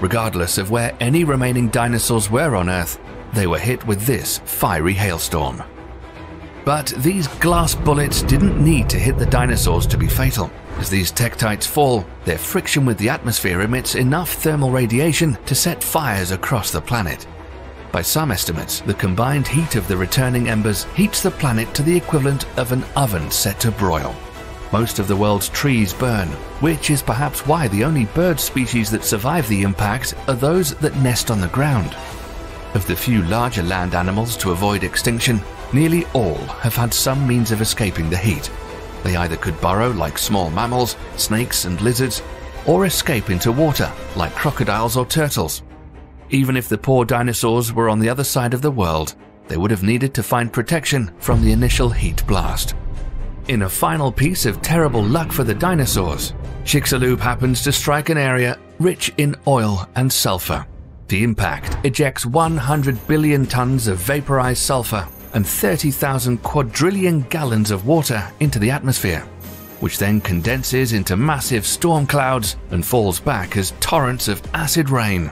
regardless of where any remaining dinosaurs were on Earth, they were hit with this fiery hailstorm. But these glass bullets didn't need to hit the dinosaurs to be fatal. As these tektites fall, their friction with the atmosphere emits enough thermal radiation to set fires across the planet. By some estimates, the combined heat of the returning embers heats the planet to the equivalent of an oven set to broil. Most of the world's trees burn, which is perhaps why the only bird species that survive the impact are those that nest on the ground. Of the few larger land animals to avoid extinction, nearly all have had some means of escaping the heat. They either could burrow like small mammals, snakes, and lizards, or escape into water like crocodiles or turtles. Even if the poor dinosaurs were on the other side of the world, they would have needed to find protection from the initial heat blast. In a final piece of terrible luck for the dinosaurs, Chicxulub happens to strike an area rich in oil and sulfur. The impact ejects 100 billion tons of vaporized sulfur and 30,000 quadrillion gallons of water into the atmosphere, which then condenses into massive storm clouds and falls back as torrents of acid rain.